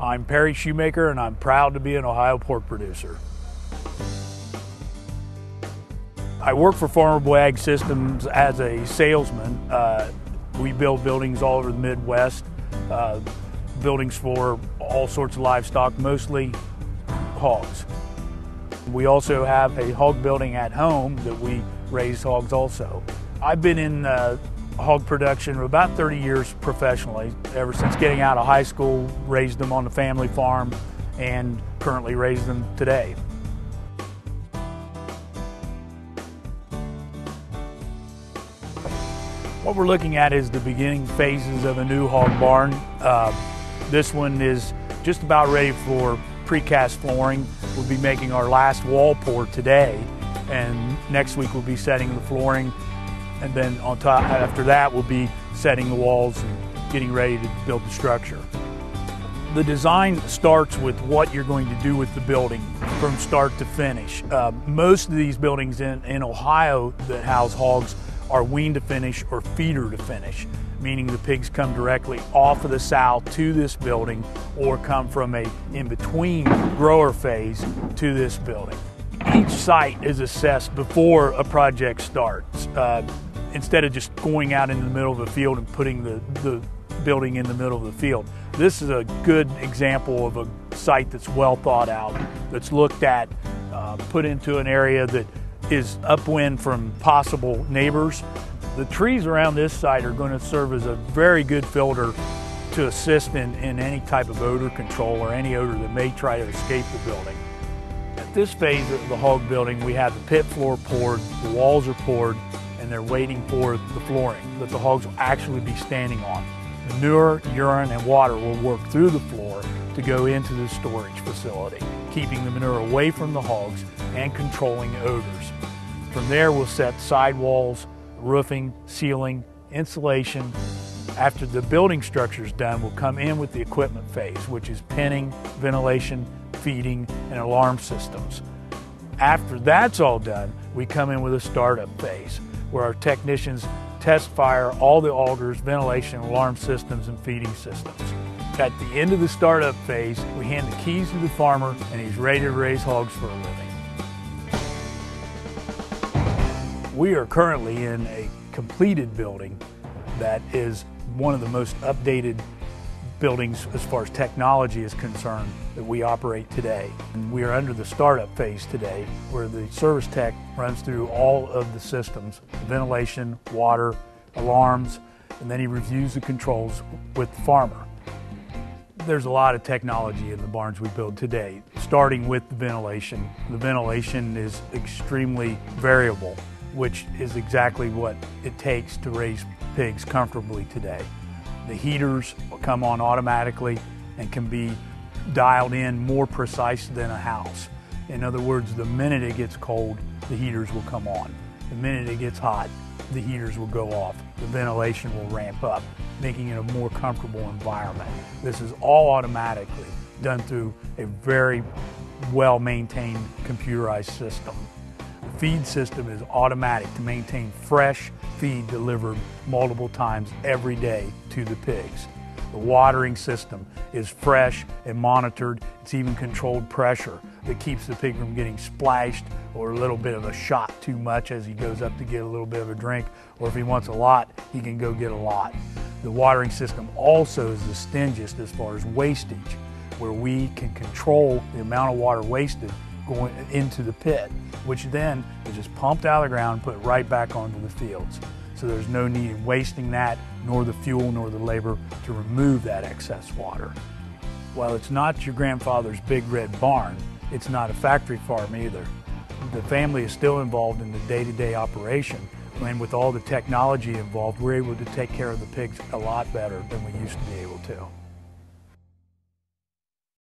I'm Perry Shoemaker and I'm proud to be an Ohio pork producer. I work for Farmer Boy Ag Systems as a salesman. Uh, we build buildings all over the Midwest, uh, buildings for all sorts of livestock, mostly hogs. We also have a hog building at home that we raise hogs also. I've been in uh, hog production for about 30 years professionally, ever since getting out of high school, raised them on the family farm, and currently raise them today. What we're looking at is the beginning phases of a new hog barn. Uh, this one is just about ready for precast flooring. We'll be making our last wall pour today, and next week we'll be setting the flooring, and then on top after that we'll be setting the walls and getting ready to build the structure. The design starts with what you're going to do with the building from start to finish. Uh, most of these buildings in, in Ohio that house hogs are wean to finish or feeder to finish, meaning the pigs come directly off of the sow to this building or come from a in-between grower phase to this building. Each site is assessed before a project starts. Uh, instead of just going out in the middle of a field and putting the, the building in the middle of the field. This is a good example of a site that's well thought out, that's looked at, uh, put into an area that is upwind from possible neighbors. The trees around this site are going to serve as a very good filter to assist in, in any type of odor control or any odor that may try to escape the building. At this phase of the hog building, we have the pit floor poured, the walls are poured, and they're waiting for the flooring that the hogs will actually be standing on. Manure, urine, and water will work through the floor to go into the storage facility, keeping the manure away from the hogs and controlling odors. From there, we'll set sidewalls, roofing, ceiling, insulation. After the building structure is done, we'll come in with the equipment phase, which is pinning, ventilation, feeding, and alarm systems. After that's all done, we come in with a startup phase, where our technicians test fire all the augers, ventilation, alarm systems, and feeding systems. At the end of the startup phase, we hand the keys to the farmer and he's ready to raise hogs for a living. We are currently in a completed building that is one of the most updated buildings as far as technology is concerned that we operate today. We are under the startup phase today where the service tech runs through all of the systems, ventilation, water, alarms, and then he reviews the controls with the farmer. There's a lot of technology in the barns we build today, starting with the ventilation. The ventilation is extremely variable which is exactly what it takes to raise pigs comfortably today. The heaters come on automatically and can be dialed in more precise than a house. In other words, the minute it gets cold, the heaters will come on. The minute it gets hot, the heaters will go off. The ventilation will ramp up, making it a more comfortable environment. This is all automatically done through a very well maintained computerized system feed system is automatic to maintain fresh feed delivered multiple times every day to the pigs. The watering system is fresh and monitored. It's even controlled pressure that keeps the pig from getting splashed or a little bit of a shot too much as he goes up to get a little bit of a drink. Or if he wants a lot, he can go get a lot. The watering system also is the stingiest as far as wastage, where we can control the amount of water wasted going into the pit, which then is just pumped out of the ground and put right back onto the fields. So there's no need in wasting that, nor the fuel, nor the labor to remove that excess water. While it's not your grandfather's big red barn, it's not a factory farm either. The family is still involved in the day-to-day -day operation, and with all the technology involved, we're able to take care of the pigs a lot better than we used to be able to.